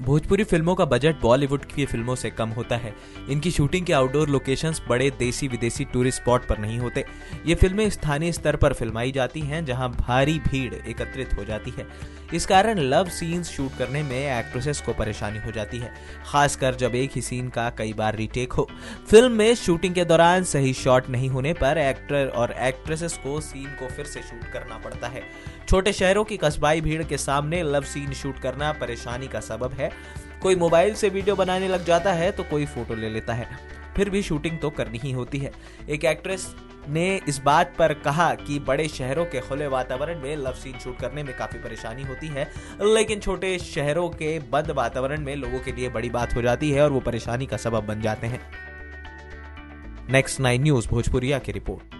भोजपुरी फ़िल्मों का बजट बॉलीवुड की फ़िल्मों से कम होता है। इनकी शूटिंग के आउटडोर लोकेशंस बड़े देसी विदेशी टूरिस्ट स्पॉट पर नहीं होते। ये फ़िल्में स्थानीय स्तर पर फिल्माई जाती हैं, जहाँ भारी भीड़ एकत्रित हो जाती है। इस कारण लव सीन्स शूट करने में एक्ट्रेसेस को परेशानी हो जाती है, खासकर जब एक ही सीन का कई बार रिटेक हो। फ़िल्म में शूटिंग के दौरान सही शॉट नहीं होने पर एक्टर और एक्ट्रेसेस को सीन को फिर से शूट करना पड़ता है। छोटे शहरों की कस्बाई भीड़ के सामने लव सीन शूट करना परेशानी का सबब है कोई मोबाइल से वीडियो बनाने लग जाता है तो कोई फ़ोटो ले लेता है। फिर भी शूटिंग तो करनी ही होती है। एक एक्ट्रेस ने इस बात पर कहा कि बड़े शहरों के खुले वातावरण में लव सीन शूट करने में काफ़ी परेशानी होती है, लेकिन छोटे शहरों के बंद वातावरण में लोगों के लिए बड़ी बात हो जाती है और वो परेशानी का सबब बन जाते हैं। नेक्स्ट नाइन न्यूज़, भोजपुरिया की रिपोर्ट।